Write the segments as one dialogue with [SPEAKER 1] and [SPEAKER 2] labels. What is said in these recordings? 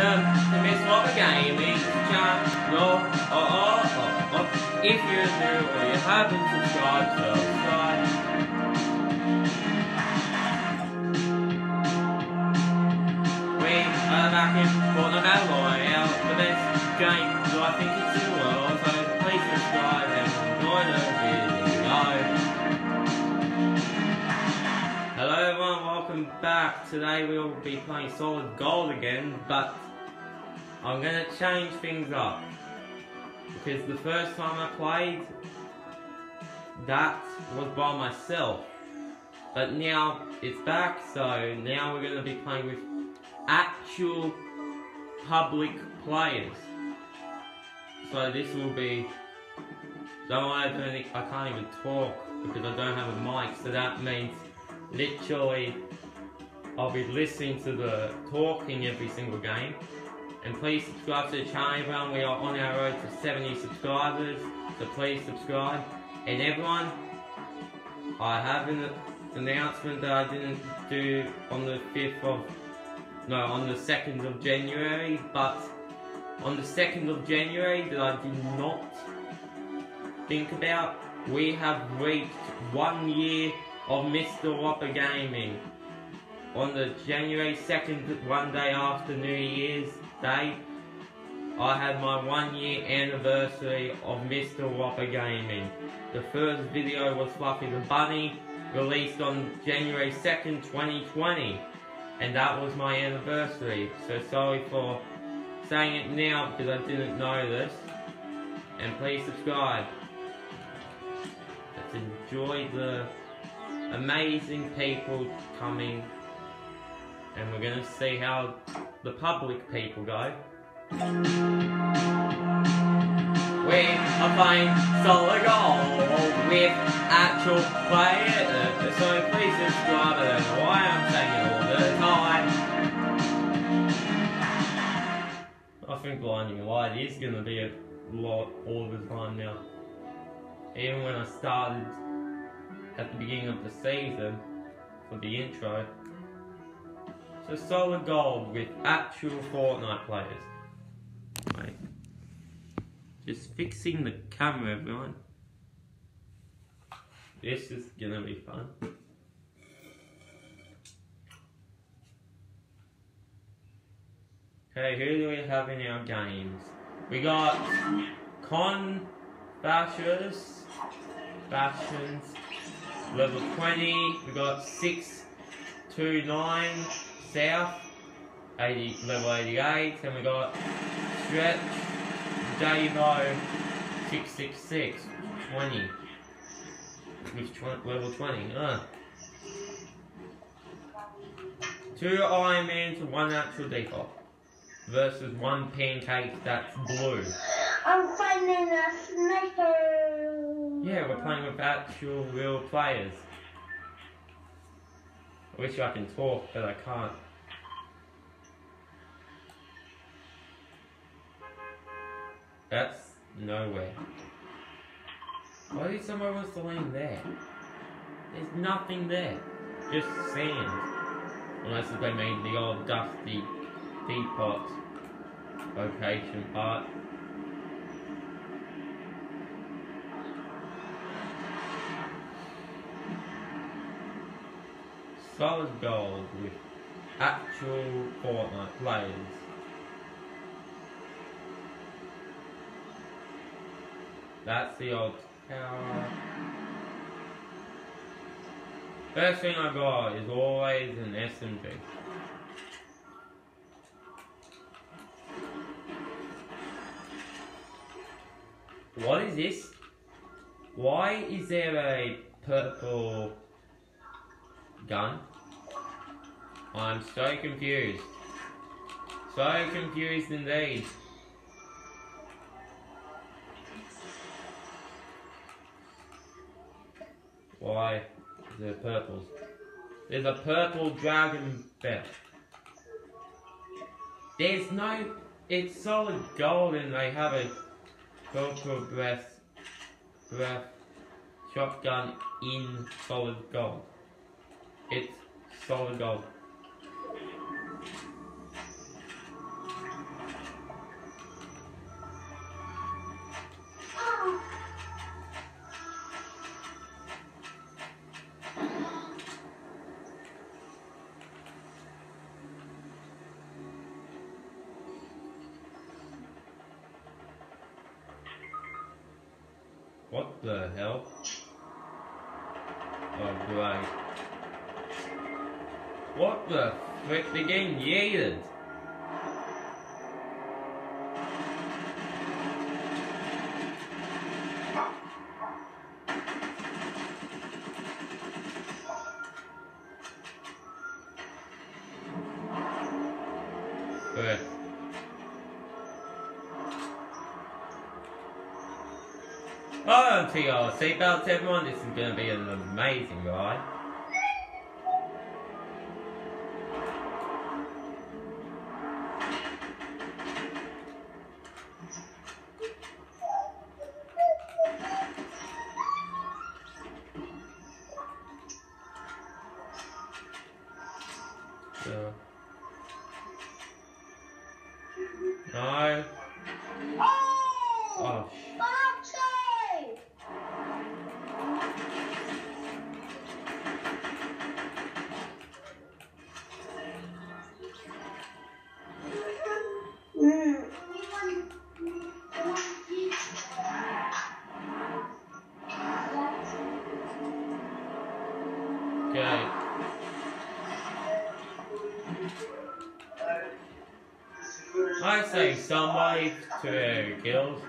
[SPEAKER 1] welcome to Miss Whopper Gaming channel. Oh, oh, oh, oh. If you're new or you haven't subscribed, subscribe. We are back in Fortnite Royale, the best game that I think it's in the world, so please subscribe and enjoy the video. Hello everyone, welcome back. Today we will be playing Solid Gold again, but I'm gonna change things up. Because the first time I played, that was by myself. But now it's back, so now we're gonna be playing with actual public players. So this will be. Don't worry, I can't even talk because I don't have a mic. So that means literally I'll be listening to the talking every single game. And please subscribe to the channel, everyone. We are on our road to 70 subscribers, so please subscribe. And everyone, I have an announcement that I didn't do on the 5th of, no, on the 2nd of January, but on the 2nd of January that I did not think about, we have reached one year of Mr. Whopper Gaming. On the January 2nd, one day after New Year's Day, I had my one year anniversary of Mr. Whopper Gaming. The first video was Fluffy the Bunny, released on January 2nd, 2020. And that was my anniversary. So sorry for saying it now because I didn't know this. And please subscribe. Let's enjoy the amazing people coming and we're gonna see how the public people go. We are playing solid gold with actual players, so please subscribe. I don't know why I'm saying all the time. I think blinding light is gonna be a lot all the time now. Even when I started at the beginning of the season for the intro. So solid gold with actual Fortnite players. Wait. Just fixing the camera everyone. This is gonna be fun. Okay, who do we have in our games? We got Con Bashers, Bastions, level 20, we got 629 South, 80, level 88, and we got Stretch, Davo, 666, 20, which tw level 20, uh. Two Iron Man to one actual default versus one pancake that's blue.
[SPEAKER 2] I'm finding a sniper.
[SPEAKER 1] Yeah, we're playing with actual real players. I wish I can talk, but I can't. That's nowhere. Why did someone wants to land there? There's nothing there. Just sand. Unless they made the old Dusty Depot location part. Solid gold with actual Fortnite players. That's the old tower. First thing I got is always an SMG. What is this? Why is there a purple gun? I'm so confused. So confused indeed. Why there purples? There's a purple dragon belt. There's no... It's solid gold and they have a purple breath... breath shotgun in solid gold. It's solid gold. Oh, to your seatbelts, everyone. This is going to be an amazing ride. Somebody to uh, kills.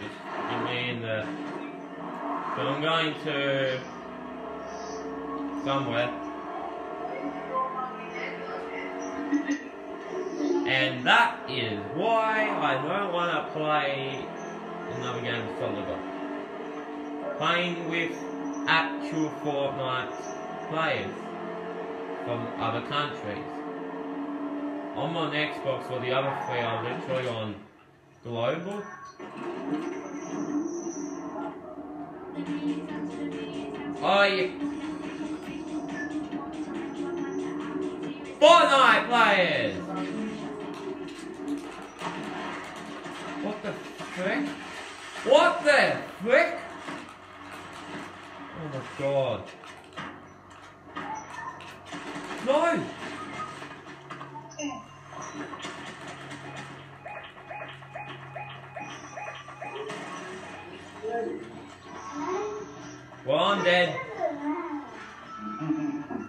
[SPEAKER 1] Just give. So I'm going to somewhere. And that is why I don't want to play another game of Solid. Playing with actual Fortnite players from other countries. I'm on Xbox, while the other three are literally on global. Oh, you Fortnite players! What the frick? What the frick? Oh my god. No! I'm dead.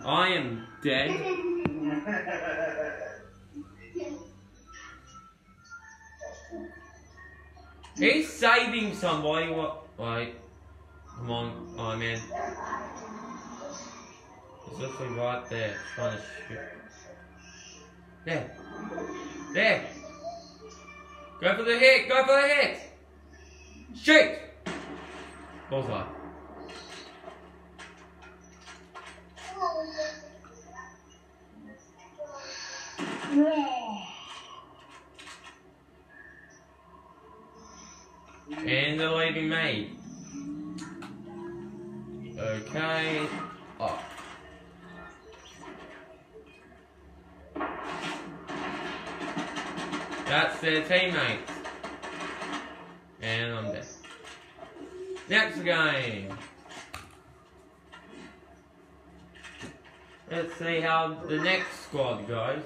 [SPEAKER 1] I am dead. He's saving somebody. What? Wait. Come on. Oh, man. He's literally right there, trying to shoot. There. There. Go for the hit. Go for the hit. Shoot. Bullseye. And the lady me. Okay. Oh. That's their teammates. And I'm dead. Next game. Let's see how the next squad goes.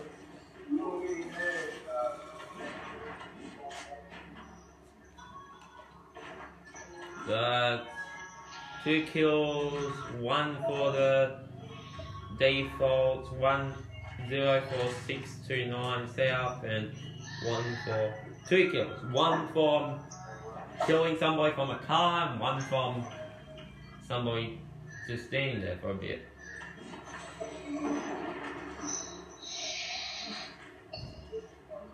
[SPEAKER 1] That's two kills, one for the default, one zero for six two nine south, and one for two kills. One from killing somebody from a car, and one from somebody just standing there for a bit.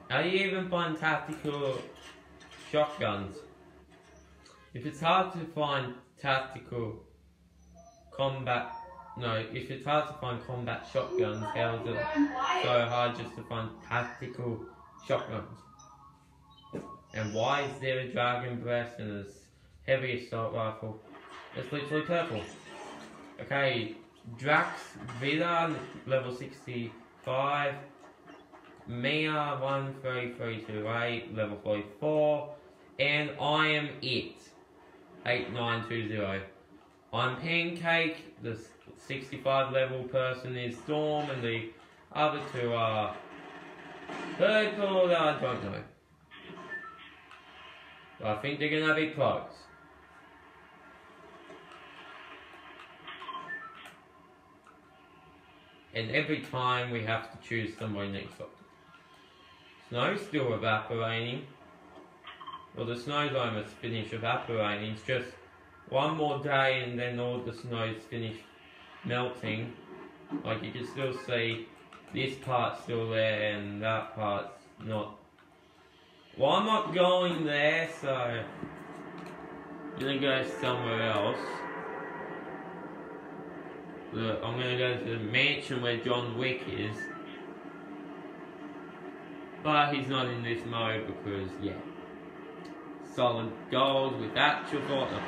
[SPEAKER 1] How do you even find tactical shotguns? If it's hard to find tactical combat, no, if it's hard to find combat shotguns, how is it so hard just to find tactical shotguns? And why is there a dragon breath and a heavy assault rifle? It's literally purple. Okay, Drax Villa level 65, Mia 13328 level 44, and I am it 8920. I'm Pancake, the 65 level person is Storm, and the other two are Purple, I don't know. I think they're gonna be close. And every time we have to choose somebody next up. Snow's still evaporating. Well, the snow's almost finished evaporating. It's just one more day and then all the snow's finished melting. Like you can still see this part's still there and that part's not. Well, I'm not going there, so I'm gonna go somewhere else. Look, I'm gonna go to the mansion where John Wick is. But he's not in this mode because, yeah. Solid gold with actual Fortnite.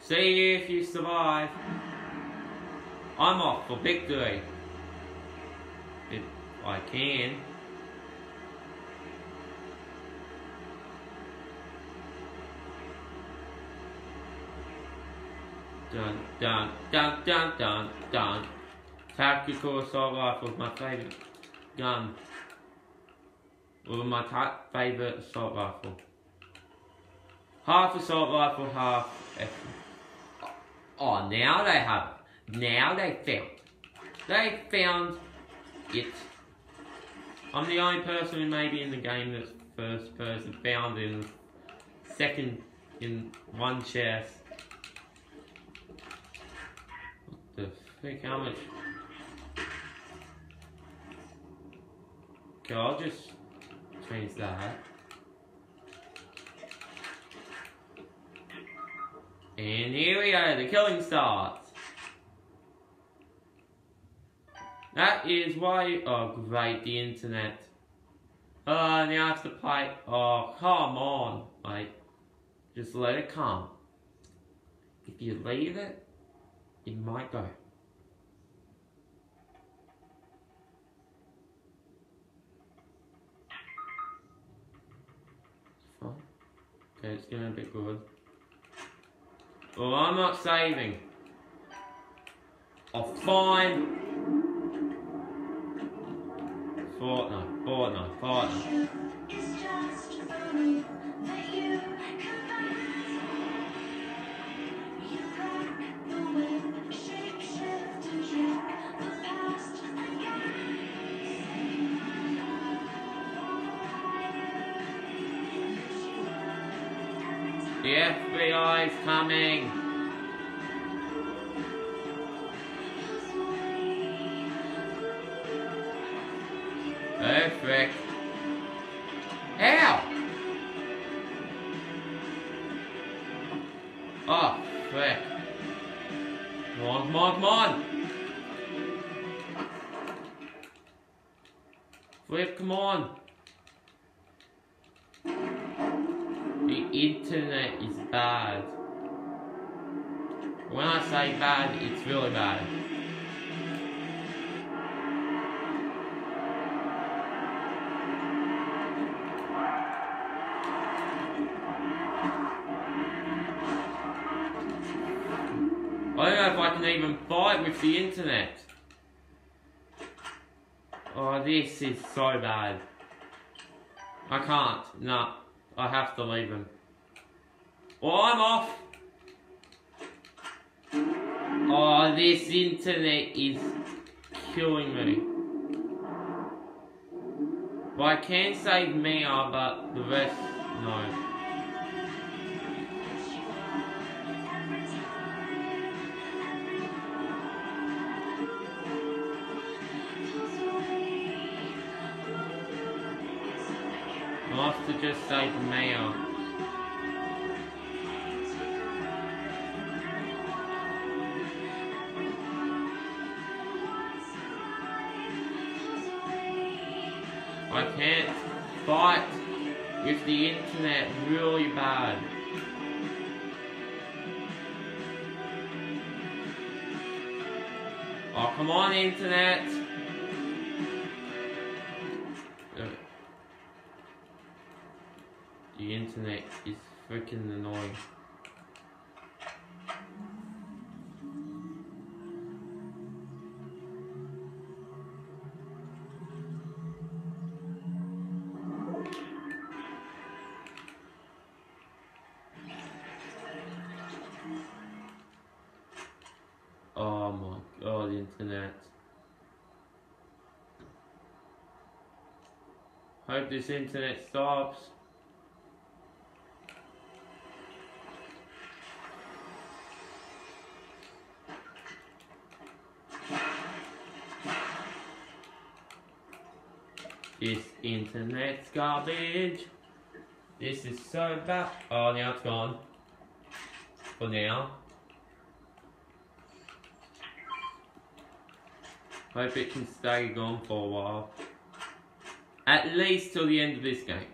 [SPEAKER 1] See if you survive. I'm off for victory. If I can. Dun dun dun dun dun dun. Tactical assault rifle is my favorite gun. Well, my ta- favorite assault rifle. Half assault rifle, half. Oh, now they have it. Now they found. They found it. I'm the only person who maybe in the game that's first person found in second in one chest. What the frick? How much? Okay, I'll just change that. And here we go, the killing starts. That is why, oh great, the internet. Uh, now I have to play, oh come on, like, just let it come. If you leave it, it might go. Okay, it's gonna be good. Well, I'm not saving. Oh, fine. Fortnite, Fortnite, Fortnite. Coming. Frick. How? Oh, frick. Come on, come on, come on. Frick, come on. The internet is bad. When I say bad, it's really bad. I don't know if I can even fight with the internet. Oh, this is so bad. I can't. No. I have to leave him. Well, I'm off. This internet is killing me. Well, I can save Mia, uh, but the rest, no. Internet really bad. Oh, come on, internet! Uh, The internet is freaking annoying. Hope this internet stops. This internet's garbage. This is so bad. Oh, now it's gone. For now. Hope it can stay gone for a while. At least till the end of this game.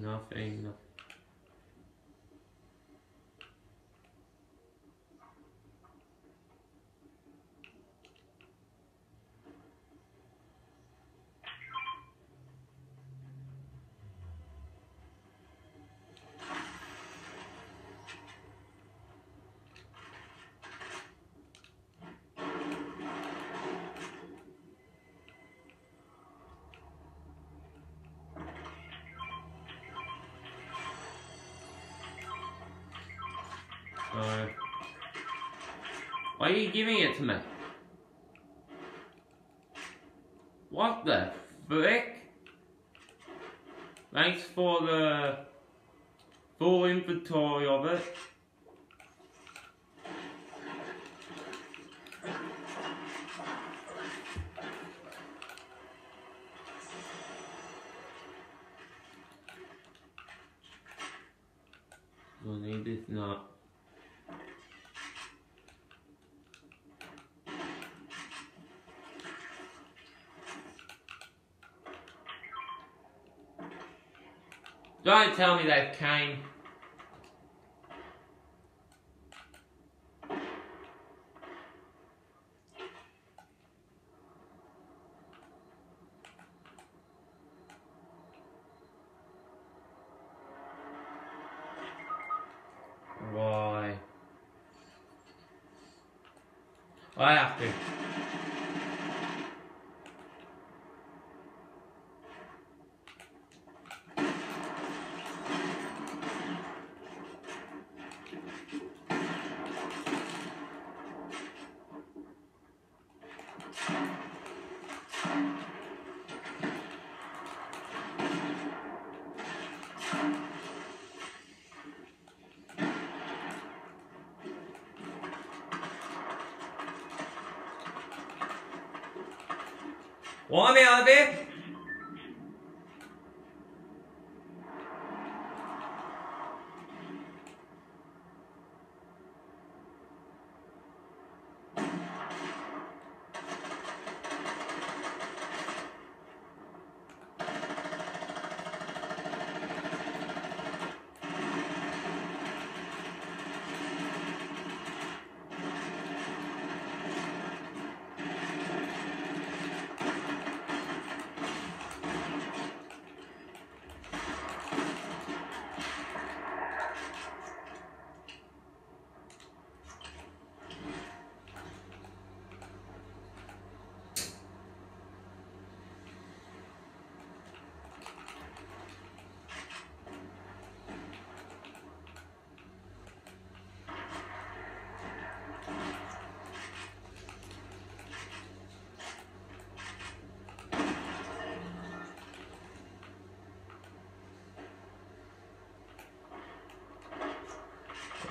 [SPEAKER 1] Nothing. No. Why are you giving it to me? What the frick? Thanks for the full inventory of it. Don't tell me they've came. Why? I have to. Want me out of it?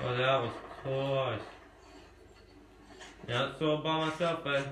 [SPEAKER 1] Oh, that was close. It's all by myself, eh?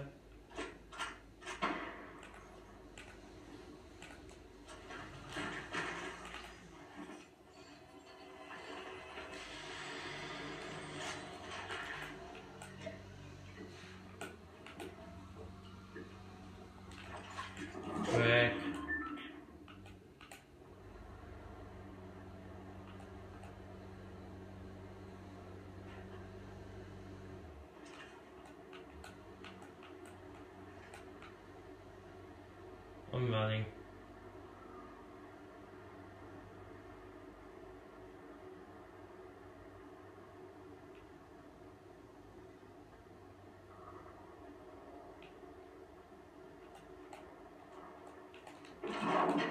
[SPEAKER 1] I'm running.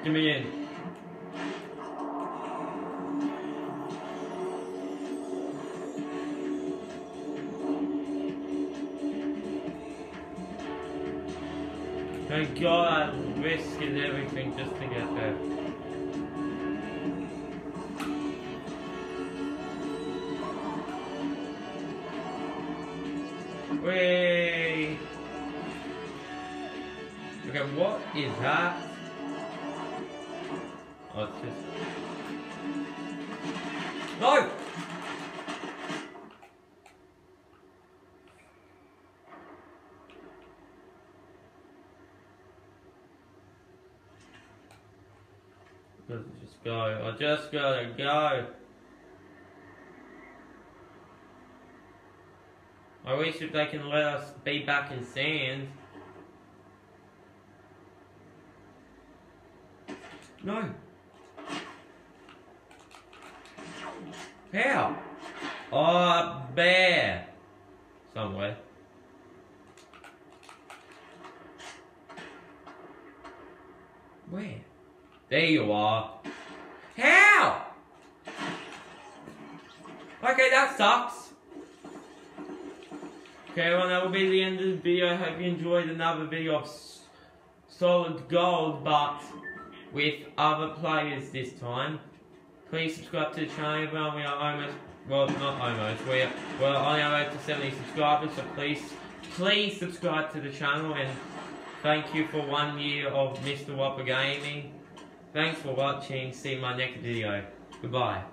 [SPEAKER 1] Give me in. Thank God I risked everything just to get there. Wait. Okay, what is that? Oh, it's just. No! Let's just go. I just gotta go. I wish if they can let us be back in sand. No. How? Oh, bear. Somewhere. Where? There you are. How? Okay, that sucks. Okay, well, that will be the end of the video. I hope you enjoyed another video of Solid Gold, but with other players this time. Please subscribe to the channel. We are almost, well, not almost, we're, we're on our road to 70 subscribers, so please, please subscribe to the channel and thank you for one year of Mr. Whopper Gaming. Thanks for watching. See my next video. Goodbye.